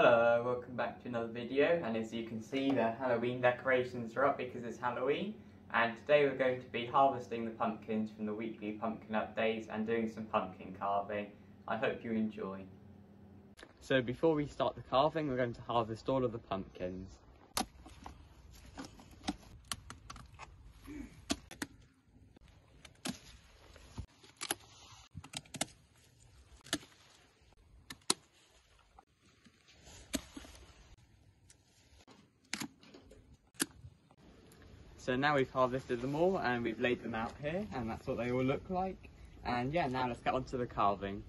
Hello, welcome back to another video and as you can see the Halloween decorations are up because it's Halloween and today we're going to be harvesting the pumpkins from the weekly pumpkin updates and doing some pumpkin carving. I hope you enjoy. So before we start the carving we're going to harvest all of the pumpkins. So now we've harvested them all and we've laid them out here and that's what they all look like. And yeah, now let's get on to the carving.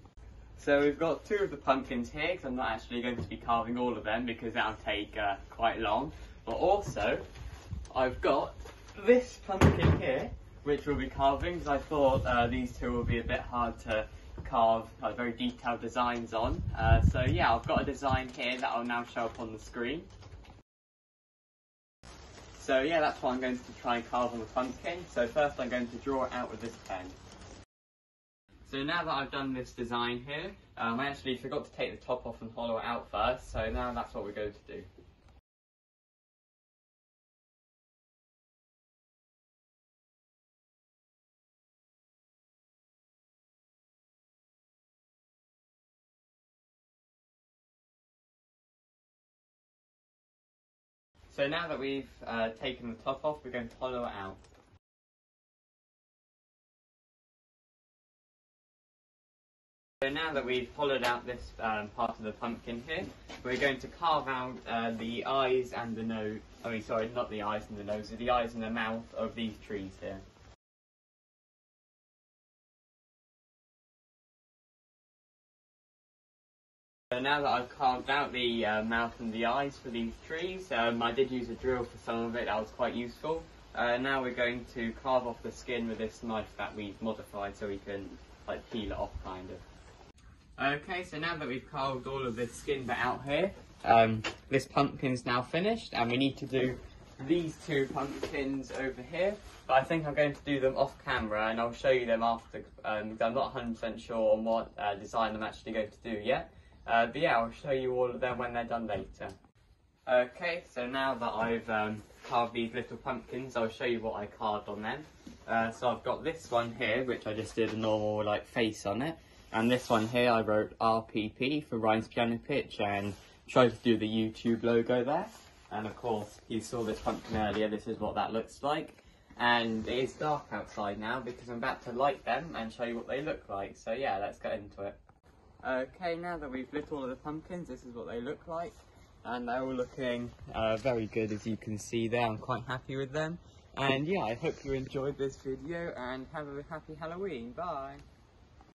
So we've got two of the pumpkins here because I'm not actually going to be carving all of them because that'll take uh, quite long. But also, I've got this pumpkin here which we'll be carving because I thought uh, these two will be a bit hard to carve uh, very detailed designs on. Uh, so yeah, I've got a design here that I'll now show up on the screen. So yeah, that's what I'm going to try and carve on the pumpkin. So first I'm going to draw it out with this pen. So now that I've done this design here, um, I actually forgot to take the top off and hollow it out first, so now that's what we're going to do. So now that we've uh, taken the top off, we're going to hollow it out. So now that we've hollowed out this um, part of the pumpkin here, we're going to carve out uh, the eyes and the nose, I mean sorry, not the eyes and the nose, the eyes and the mouth of these trees here. So now that I've carved out the uh, mouth and the eyes for these trees, um, I did use a drill for some of it, that was quite useful. Uh, now we're going to carve off the skin with this knife that we've modified so we can like peel it off kind of. Okay, so now that we've carved all of this skin bit out here, um, this pumpkin's now finished and we need to do these two pumpkins over here, but I think I'm going to do them off camera and I'll show you them after, um, I'm not 100% sure on what uh, design I'm actually going to do yet. Uh, but yeah, I'll show you all of them when they're done later. Okay, so now that I've um, carved these little pumpkins, I'll show you what I carved on them. Uh, so I've got this one here, which I just did a normal like face on it. And this one here, I wrote RPP for Ryan's Piano Pitch and tried to do the YouTube logo there. And of course, you saw this pumpkin earlier, this is what that looks like. And it is dark outside now because I'm about to light them and show you what they look like. So yeah, let's get into it. Okay, now that we've lit all of the pumpkins, this is what they look like. And they're all looking uh, very good as you can see there. I'm quite happy with them. And yeah, I hope you enjoyed this video and have a happy Halloween. Bye.